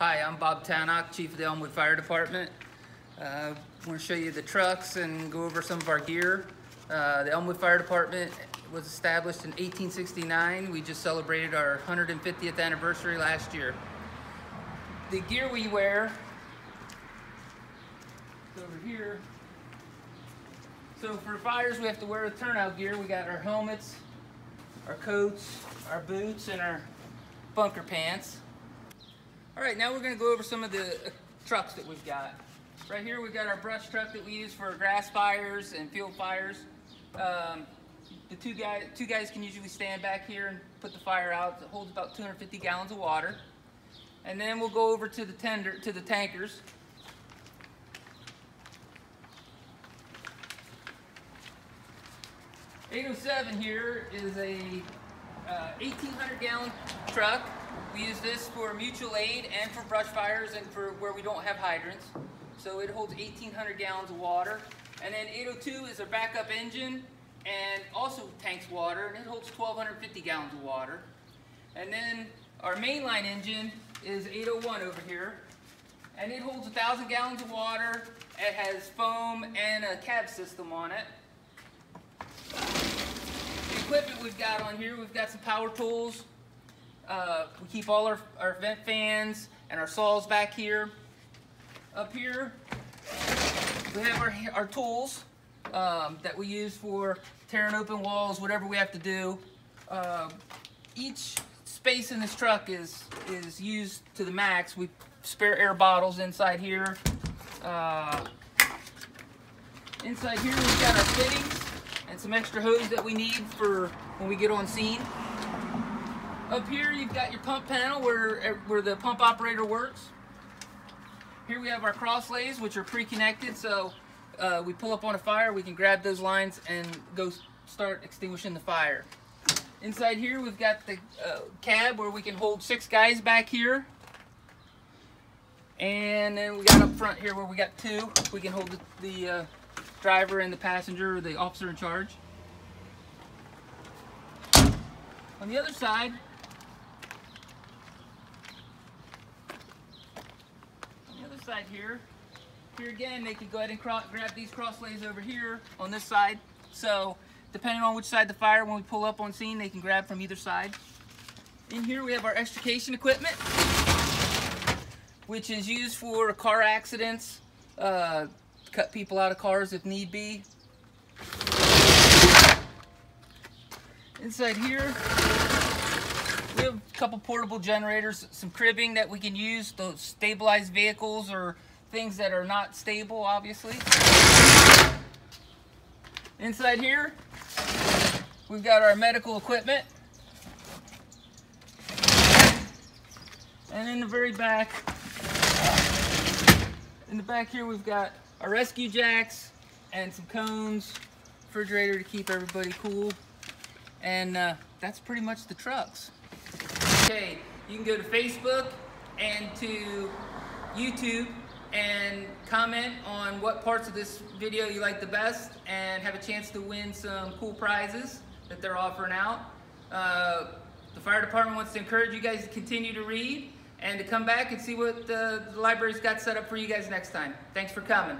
Hi, I'm Bob Tannock, Chief of the Elmwood Fire Department. Uh, I want to show you the trucks and go over some of our gear. Uh, the Elmwood Fire Department was established in 1869. We just celebrated our 150th anniversary last year. The gear we wear is over here. So for fires, we have to wear the turnout gear. We got our helmets, our coats, our boots, and our bunker pants. All right, now we're gonna go over some of the uh, trucks that we've got. Right here, we've got our brush truck that we use for grass fires and field fires. Um, the two guys, two guys can usually stand back here and put the fire out. It holds about 250 gallons of water. And then we'll go over to the tender, to the tankers. Eight oh seven here is a uh, 1800 gallon truck. We use this for mutual aid and for brush fires and for where we don't have hydrants. So it holds 1800 gallons of water. And then 802 is a backup engine and also tanks water and it holds 1250 gallons of water. And then our mainline engine is 801 over here and it holds 1000 gallons of water. It has foam and a cab system on it. The equipment we've got on here, we've got some power tools. Uh, we keep all our, our vent fans and our saws back here. Up here, we have our, our tools um, that we use for tearing open walls, whatever we have to do. Uh, each space in this truck is, is used to the max. We spare air bottles inside here. Uh, inside here we've got our fittings and some extra hose that we need for when we get on scene. Up here you've got your pump panel where, where the pump operator works. Here we have our cross lays which are pre-connected so uh, we pull up on a fire we can grab those lines and go start extinguishing the fire. Inside here we've got the uh, cab where we can hold six guys back here. And then we got up front here where we got two. We can hold the, the uh, driver and the passenger or the officer in charge. On the other side, side here. Here again, they could go ahead and grab these cross lays over here on this side. So depending on which side the fire, when we pull up on scene, they can grab from either side. In here we have our extrication equipment, which is used for car accidents, uh, cut people out of cars if need be. Inside here, have a couple portable generators, some cribbing that we can use to stabilize vehicles or things that are not stable, obviously. Inside here, we've got our medical equipment. And in the very back, in the back here, we've got our rescue jacks and some cones, refrigerator to keep everybody cool. And uh, that's pretty much the trucks. Okay, you can go to Facebook and to YouTube and comment on what parts of this video you like the best and have a chance to win some cool prizes that they're offering out. Uh, the fire department wants to encourage you guys to continue to read and to come back and see what the, the library's got set up for you guys next time. Thanks for coming.